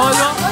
حالا